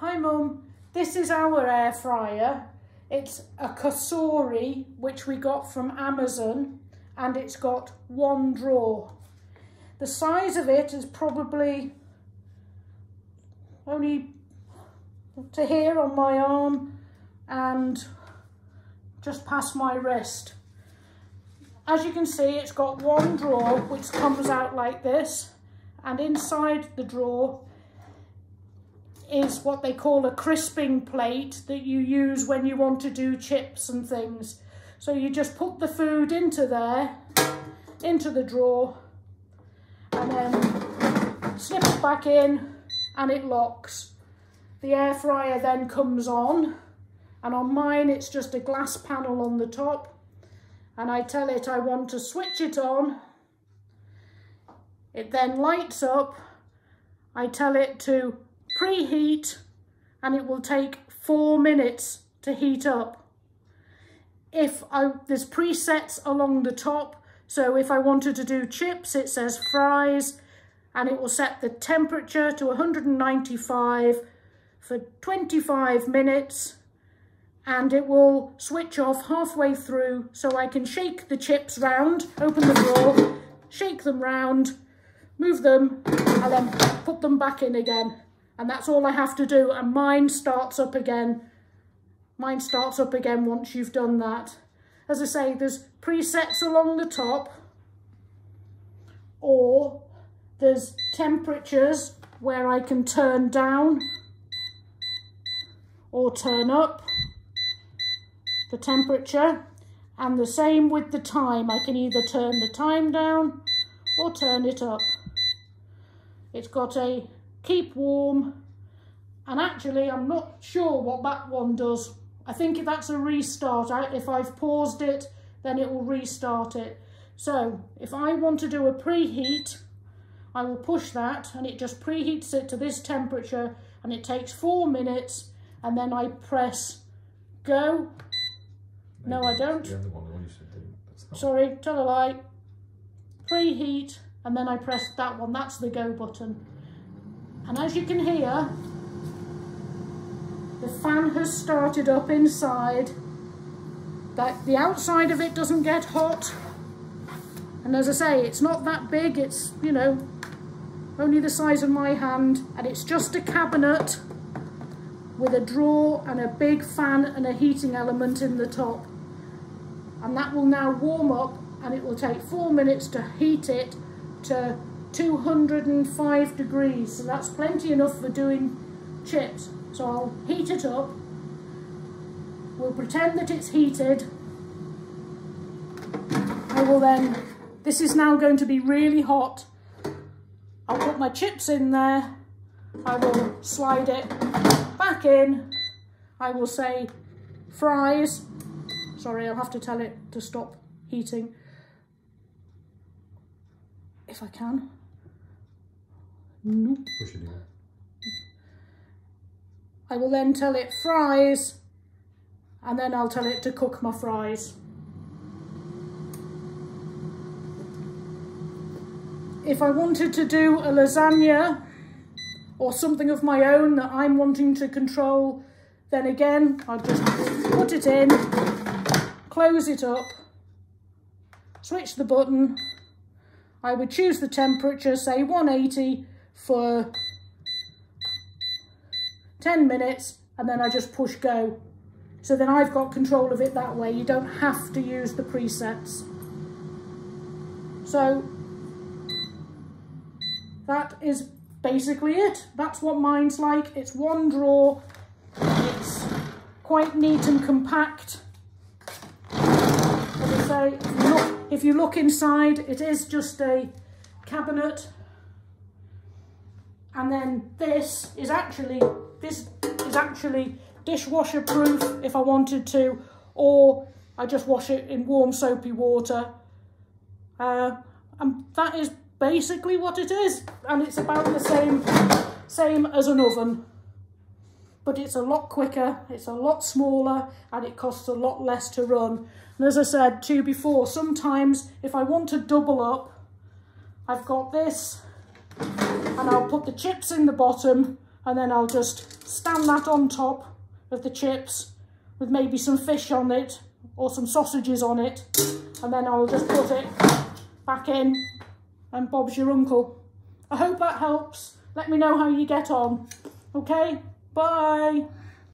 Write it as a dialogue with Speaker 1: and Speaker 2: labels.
Speaker 1: Hi Mum, this is our air fryer. It's a Cosori which we got from Amazon and it's got one drawer. The size of it is probably only to here on my arm and just past my wrist. As you can see, it's got one drawer which comes out like this and inside the drawer is what they call a crisping plate that you use when you want to do chips and things. So you just put the food into there, into the drawer, and then slip it back in and it locks. The air fryer then comes on and on mine it's just a glass panel on the top and I tell it I want to switch it on. It then lights up. I tell it to preheat and it will take four minutes to heat up. If I, there's presets along the top, so if I wanted to do chips, it says fries, and it will set the temperature to 195 for 25 minutes, and it will switch off halfway through so I can shake the chips round, open the drawer, shake them round, move them, and then put them back in again and that's all I have to do. And mine starts up again. Mine starts up again once you've done that. As I say there's presets along the top. Or there's temperatures where I can turn down or turn up the temperature. And the same with the time. I can either turn the time down or turn it up. It's got a keep warm. And actually, I'm not sure what that one does. I think that's a restart. If I've paused it, then it will restart it. So if I want to do a preheat, I will push that and it just preheats it to this temperature and it takes four minutes and then I press go. Maybe no, I don't. Sorry, tell a lie. Preheat and then I press that one. That's the go button. And as you can hear, the fan has started up inside. That the outside of it doesn't get hot. And as I say, it's not that big. It's, you know, only the size of my hand. And it's just a cabinet with a drawer and a big fan and a heating element in the top. And that will now warm up and it will take four minutes to heat it to 205 degrees, so that's plenty enough for doing chips. So I'll heat it up. We'll pretend that it's heated. I will then, this is now going to be really hot. I'll put my chips in there. I will slide it back in. I will say fries. Sorry, I'll have to tell it to stop heating if I can. Nope. Push it in. I will then tell it fries and then I'll tell it to cook my fries. If I wanted to do a lasagna or something of my own that I'm wanting to control, then again, I'll just put it in, close it up, switch the button. I would choose the temperature, say 180 for 10 minutes and then I just push go. So then I've got control of it that way. You don't have to use the presets. So that is basically it. That's what mine's like. It's one drawer. It's quite neat and compact. As I say, if you look, if you look inside, it is just a cabinet and then this is actually, this is actually dishwasher proof if I wanted to, or I just wash it in warm soapy water. Uh, and that is basically what it is. And it's about the same, same as an oven. But it's a lot quicker, it's a lot smaller, and it costs a lot less to run. And as I said to before, sometimes if I want to double up, I've got this and I'll put the chips in the bottom and then I'll just stand that on top of the chips with maybe some fish on it or some sausages on it and then I'll just put it back in and Bob's your uncle. I hope that helps. Let me know how you get on. Okay, bye.